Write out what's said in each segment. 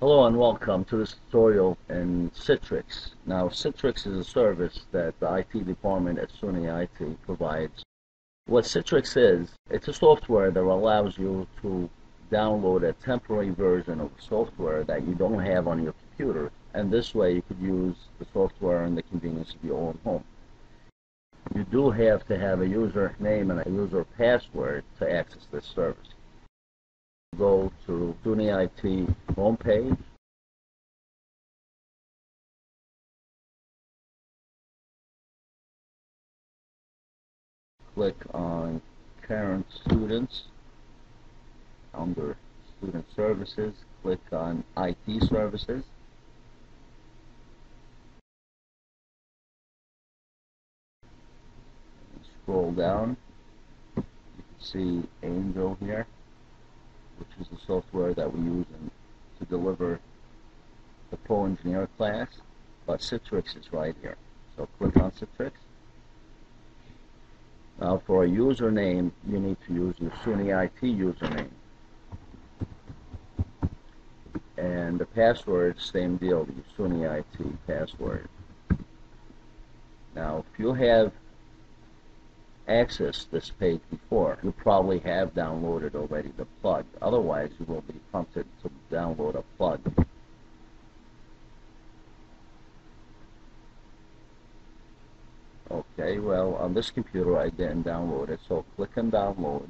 Hello and welcome to this tutorial in Citrix. Now Citrix is a service that the IT department at SUNY IT provides. What Citrix is, it's a software that allows you to download a temporary version of software that you don't have on your computer and this way you could use the software in the convenience of your own home. You do have to have a username and a user password to access this service go to SUNY IT homepage. Click on current students under student services. Click on IT services. Scroll down. You can see Angel here which is the software that we use in, to deliver the Pro Engineer class, but Citrix is right here. So click on Citrix. Now for a username, you need to use your SUNY IT username. And the password, same deal, the SUNY IT password. Now if you have accessed this page before, you probably have downloaded already the plug. Otherwise, you will be prompted to download a plug. Okay, well, on this computer I didn't download it, so click on download.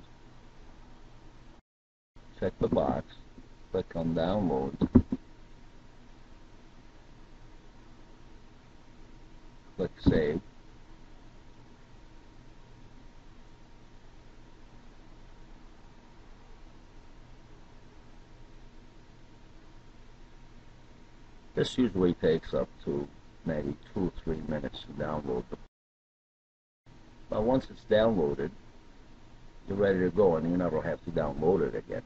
Check the box. Click on download. Click save. This usually takes up to maybe two or three minutes to download. the But once it's downloaded, you're ready to go and you never have to download it again.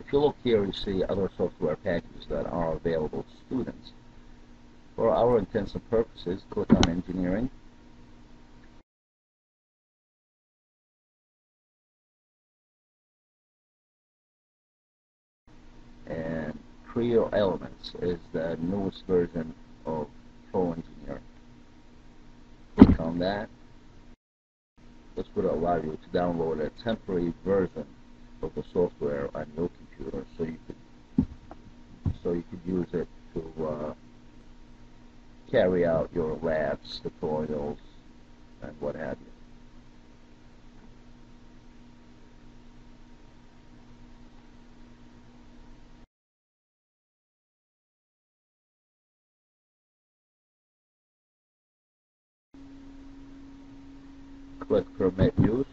If you look here, you see other software packages that are available to students. For our intents and purposes, click on Engineering. And Creo Elements is the newest version of Pro Engineer. Click on that. This would allow you to download a temporary version of the software on your computer so you could so you could use it carry out your labs, tutorials, and what have you. Click Permit Use.